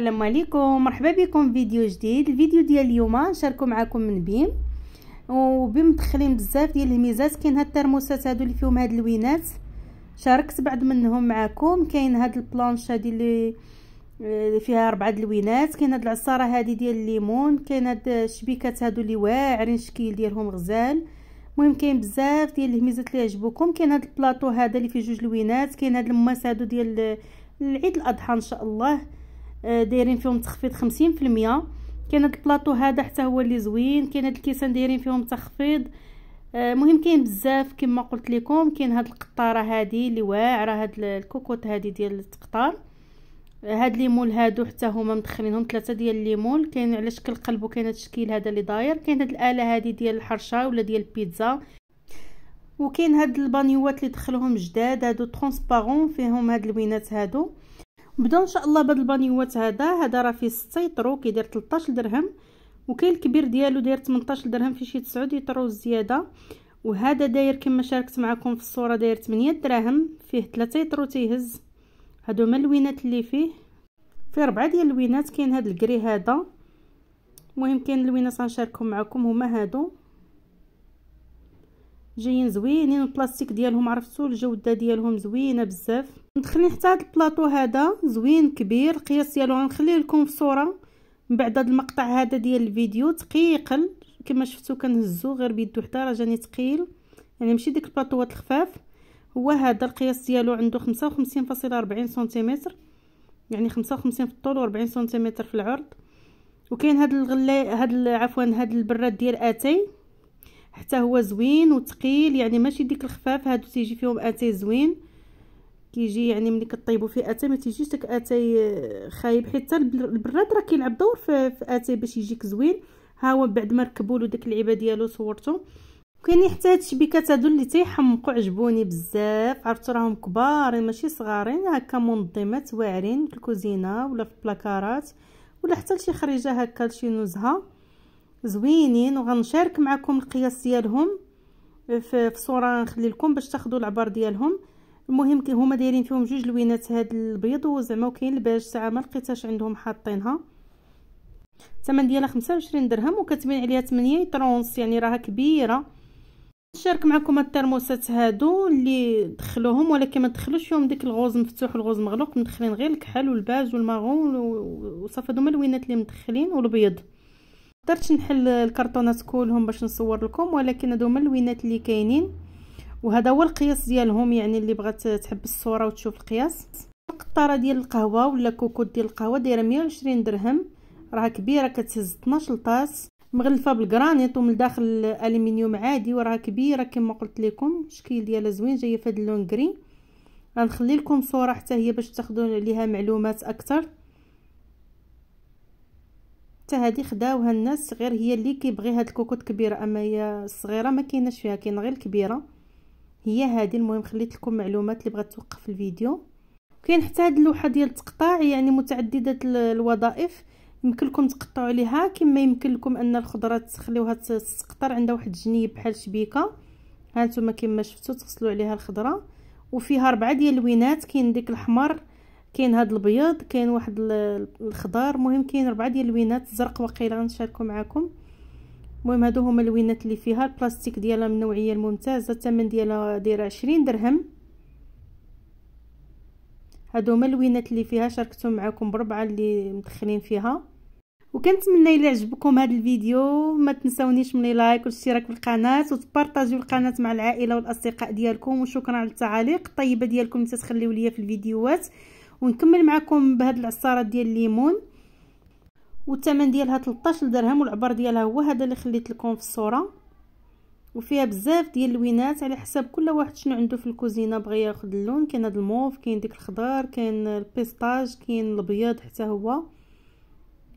السلام عليكم. مرحبا بكم فيديو جديد. الفيديو ديال اليوم نشاركو معكم من بيم وبيم مدخلين بزاف ديال الهميزات كاين هاد الترموسات هادو اللي فيهم هاد اللوينات شاركت بعض منهم معكم كاين هاد ال planche هادي اللي اللي فيها اربعه اللوينات كاين هاد العصارة هادي ديال الليمون. كاين هاد الشبيكات هادو اللي واعرين الشكل ديالهم غزال. المهم كاين بزاف ديال الهميزات اللي يعجبوكم كاين هاد البلاطو هذا اللي فيه جوج لوينات كاين هاد الماس هادو ديال العيد الأضحى إن شاء الله. آه، دايرين فيهم تخفيض خمسين في المية. كاين هاد البلاطو هذا حتى هو اللي زوين كاين هاد الكيسان دايرين فيهم تخفيض. المهم آه، كاين بزاف كما قلت لكم كاين هاد القطارة هذه اللي واعرة هاد الكوكوط هذه ديال التقطار آه، هاد les moules هادو حتى هما مدخلينهم ثلاثة ديال ال les moules. كاين على شكل قلب وكاين هاد الشكل هذا اللي داير. كاين هاد الآلة هذه ديال الحرشة ولا ديال البيتزا. وكاين هاد البانيوات اللي دخلوهم جداد هادو transparent فيهم هاد اللوينات هادو. بدا إن شاء الله بهاد البانيوات هذا هذا راه فيه 6 يطرو كيدير 13 درهم. وكاين الكبير ديالو داير 18 درهم فيه شي 9 يطرو زيادة. وهذا داير كما شاركت معكم في الصورة داير 8 دراهم. فيه 3 يطرو تيهز. هادو هما اللوينات اللي فيه. فيه ربعة ديال اللوينات كاين هاد ال gris هذا. المهم كاين اللوينات غنشاركهم معكم هما هادو. جايين زوينين البلاستيك ديالهم عرفتوا الجودة ديالهم زوينة بزاف. مدخلين حتى هذا البلاطو هذا زوين كبير القياس ديالو غنخليه لكم في صوره من بعد هذا المقطع هذا ديال الفيديو ثقيل كما شفتوا كنهزو غير بيدو حتى راه جاني ثقيل يعني ماشي ديك البلاطوات الخفاف هو هذا القياس ديالو عنده 55.40 سنتيمتر. يعني 55 في الطول و40 سنتيمتر في العرض. وكاين هاد الغلا هاد عفوا هاد البراد ديال آتاي. حتى هو زوين وثقيل يعني ماشي ديك الخفاف هادو تيجي فيهم أتاي زوين. كيجي يعني ملي كطيبوا فيه أتاي ما تيجيش داك أتاي خايب. حيت البراد راه كيلعب دور في, في أتاي باش يجيك زوين. ها هو بعد ما ركبوا له داك اللعيبة ديالو صورته كاين حتى هاد الشبيكات هادو اللي تيحمقوا عجبوني بزاف. عرفتوا راهم كبار ماشي صغارين هكا منظمات واعرين في الكوزينة ولا في البلاكارات ولا حتى لشي خريجة هكا لشي نزهه زوينين وغنشارك معكم القياس ديالهم في صورة نخلي لكم باش تاخذوا العبار ديالهم. المهم هما دايرين فيهم جوج لوينات هاد البيض وزعما وكاين الباج ساعة ما لقيتهاش عندهم حاطينها. الثمن ديالها 25 درهم وكتبين عليها 8 tranches يعني راها كبيرة. نشارك معكم الترموسات هادو اللي دخلوهم ولكن ما دخلوش فيهم ديك ال rose مفتوح وال rose مغلوق مدخلين غير الكحل وال beige وال marron وصافي هادو هما اللوينات اللي مدخلين والبيض. قدرت نحل الكرتونات كلهم باش نصور لكم ولكن هادو هما اللوينات اللي كاينين. وهذا هو القياس ديالهم يعني اللي بغات تحب الصورة وتشوف القياس. القطارة ديال القهوة ولا كوكوط ديال القهوة دايرة 120 درهم. راها كبيرة كتهز 12 طاس مغلفة بالكرانيط ومن داخل الالومنيوم عادي وراها كبيرة كما قلت لكم. الشكل ديالها زوين جاية في هذا اللون كري غنخلي لكم صورة حتى هي باش تاخذوا عليها معلومات أكثر حتى هذه خداوها الناس غير هي اللي كيبغي هاد الكوكوط كبيرة أما هي الصغيره ما كايناش فيها كاين غير الكبيرة. هي هذه المهم خليت لكم معلومات اللي بغات توقف الفيديو. كاين حتى هاد اللوحة ديال التقطاع يعني متعددة الوظائف. يمكن لكم تقطعوا عليها كما يمكن لكم أن الخضره تخليوها تقطر عندها واحد الجنيب بحال شبيكة. ها نتوما كما شفتوا تغسلوا عليها الخضرة. وفيها أربعة ديال اللوينات كاين ديك الأحمر. كاين هاد البيض كاين واحد الخضار المهم كاين اربعه ديال اللوينات الزرق وقيله غنشاركو معكم المهم هادو هما اللوينات اللي فيها البلاستيك ديالها من النوعيه الممتازة الثمن ديالها داير عشرين درهم. هادو هما اللوينات اللي فيها شاركتهم معكم بربعة اللي مدخلين فيها. وكنتمنى إلى عجبكم هذا الفيديو. ما تنسونيش من like والاشتراك في القناة وتبارطاجيو القناة مع العائلة والأصدقاء ديالكم. وشكرا على التعاليق الطيبة ديالكم اللي تخليو ليا في الفيديوهات. ونكمل معكم بهاد العصارة ديال الليمون. والثمن ديالها 13 درهم والعبر ديالها هو هذا اللي خليت لكم في الصورة. وفيها بزاف ديال اللوينات على حسب كل واحد شنو عنده في الكوزينة بغى ياخذ اللون. كاين هذا الموف كاين ديك الخضار كاين ال pistache كاين الابيض حتى هو.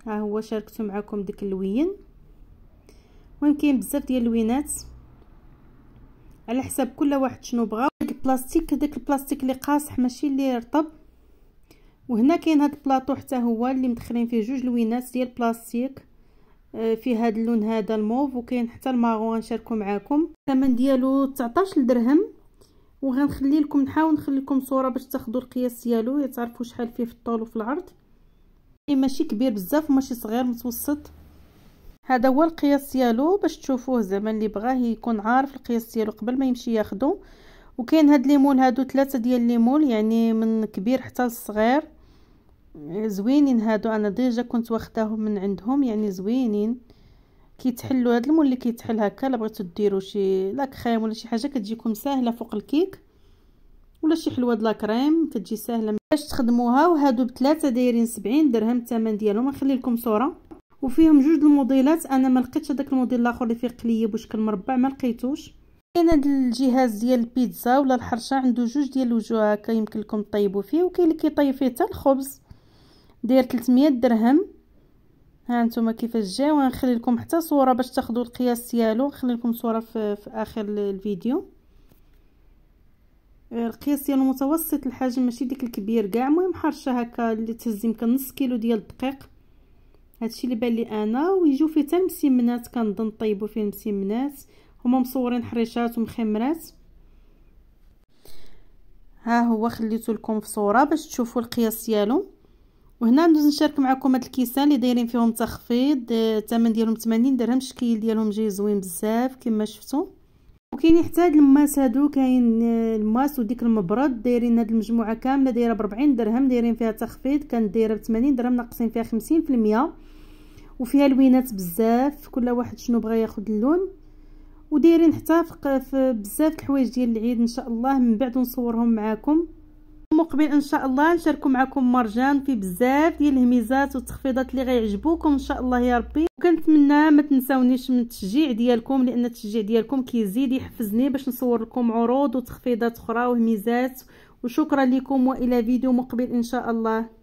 ها هو شاركته معكم ديك اللوين. المهم كاين بزاف ديال اللوينات. على حسب كل واحد شنو بغى. البلاستيك داك البلاستيك اللي قاصح ماشي اللي رطب وهنا كاين هاد البلاطو حتى هو اللي مدخلين فيه جوج لوينات ديال بلاستيك آه، فيه هاد اللون هذا الموف وكاين حتى الماغو غنشاركو معاكم. الثمن ديالو 19 درهم. وغنخلي لكم نحاول نخلي لكم صورة باش تاخذوا القياس ديالو تعرفوا شحال فيه في الطول وفي العرض. ماشي كبير بزاف وماشي صغير متوسط. هذا هو القياس ديالو باش تشوفوه زعما اللي بغاه يكون عارف القياس ديالو قبل ما يمشي ياخدو. وكاين هاد les moules هادو ثلاثة ديال les moules يعني من كبير حتى للصغير زوينين هادو. أنا déjà كنت واخداهم من عندهم يعني زوينين. كيتحلوا هاد ال moule اللي كيتحل هكا الا بغيتو ديروا شي la crème ولا شي حاجة كتجيكم ساهلة فوق الكيك ولا شي حلوة د كريم كتجي ساهلة. باش تخدموها وهادو بثلاثه دايرين 70 درهم الثمن ديالهم. نخلي لكم صورة. وفيهم جوج الموديلات. أنا ما لقيتش هذاك الموديل الآخر اللي فيه قليب وشكل مربع ما لقيتوش. كاين هذا الجهاز ديال البيتزا ولا الحرشة عنده جوج ديال الوجوه هكا يمكن لكم طيبوا فيه وكاين اللي كيطيب فيه حتى الخبز. داير 300 درهم. ها أنتم كيفاش جا ونخلي لكم حتى صورة باش تاخذوا القياس ديالو. نخلي لكم صورة في, في آخر الفيديو. القياس ديالو متوسط الحجم ماشي ديك الكبير كاع. المهم حرشة هكا اللي تهز يمكن نص كيلو ديال الدقيق. هادشي اللي بان لي أنا ويجيو فيه حتى المسمنات. كنظن طيبوا فيه المسمنات. هما مصورين حريشات ومخمرات. ها هو خليته لكم في صورة باش تشوفوا القياس ديالو. وهنا ندوز نشارك معكم هاد الكيسان اللي دايرين فيهم تخفيض الثمن ديالهم 80 درهم الشكل ديالهم جاي زوين بزاف كما شفتوا. وكاين حتى هاد الماس هادو كاين الماس وديك المبرد دايرين هاد المجموعة كاملة دايرة ب 40 درهم دايرين فيها تخفيض كانت دايرة ب 80 درهم ناقصين فيها 50% وفيها لوينات بزاف كل واحد شنو بغى ياخذ اللون. ودايرين حتى في بزاف الحوايج ديال العيد إن شاء الله. من بعد نصورهم معاكم. مقبل إن شاء الله. نشاركوا معكم مرجان في بزاف ديال الهميزات والتخفيضات اللي غيعجبوكم إن شاء الله يا ربي. وكنتمنى ما تنساونيش من التشجيع ديالكم لأن التشجيع ديالكم كيزيد يحفزني باش نصور لكم عروض وتخفيضات أخرى وهميزات. وشكرا لكم وإلى فيديو مقبل إن شاء الله.